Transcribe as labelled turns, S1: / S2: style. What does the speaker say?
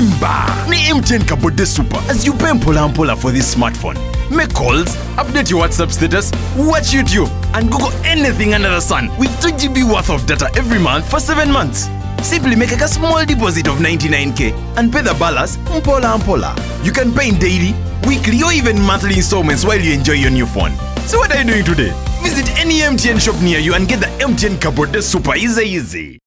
S1: Imba! Ni MTN Kabode Supa as you pay mpola mpola for this smartphone. Make calls, update your WhatsApp status, watch YouTube, and Google anything under the sun with 2 GB worth of data every month for 7 months. Simply make a small deposit of 99k and pay the balance mpola mpola. You can pay in daily, weekly, or even monthly installments while you enjoy your new phone. So what are you doing today? Visit any MTN shop near you and get the MTN Kabode Supa easy easy.